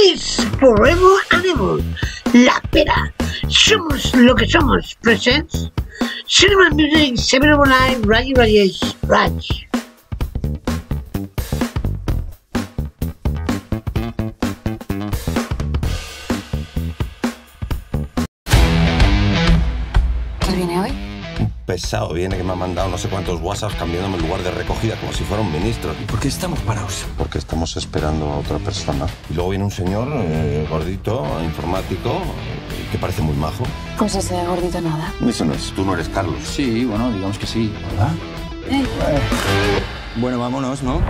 Alice Forever Animal, La Pera, Somos lo que somos, presents Cinema Music 709 Raji Rajesh Raj. ¿Quién viene hoy? Pesado viene que me ha mandado no sé cuántos WhatsApps cambiándome el lugar de recogida como si fuera un ministro. ¿Por qué estamos parados? Porque estamos esperando a otra persona. Y luego viene un señor eh, gordito, informático, eh, que parece muy majo. Pues ese gordito nada. Eso no es, tú no eres Carlos. Sí, bueno, digamos que sí, ¿verdad? Eh, Bueno, vámonos, ¿no?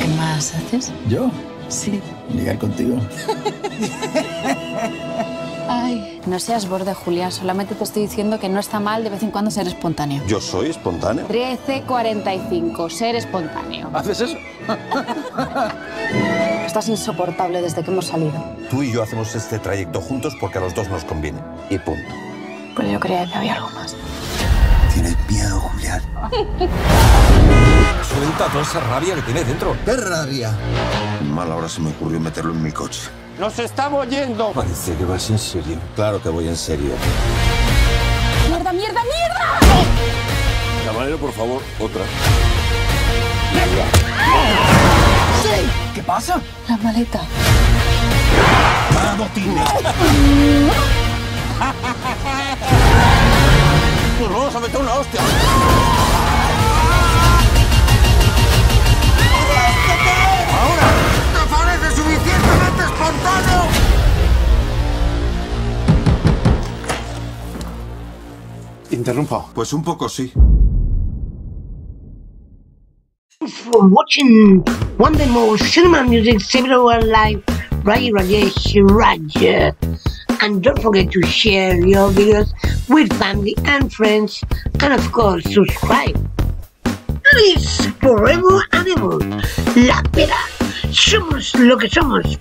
¿Qué más haces? ¿Yo? Sí. Ligar contigo. Ay, no seas borde, Julián. Solamente te estoy diciendo que no está mal de vez en cuando ser espontáneo. Yo soy espontáneo. 13.45, ser espontáneo. ¿Haces eso? Estás insoportable desde que hemos salido. Tú y yo hacemos este trayecto juntos porque a los dos nos conviene. Y punto. Pues yo creía que había algo más. Tienes miedo, Julián. Suelta toda esa rabia que tienes dentro. ¡Qué rabia! Mal ahora se me ocurrió meterlo en mi coche. Parece que vas en serio. Claro que voy en serio. ¡Mierda, mierda, mierda! Camarero, por favor, otra. ¿Qué pasa? La maleta. Nos vamos a meter una hostia. Interrumpo. Pues un poco sí. for watching one day more Cinema Music 701 Live Raji Rajesh Raj. And don't forget to share your videos with family and friends and of course subscribe. Alice Forever Animal, La Pera, somos lo que somos.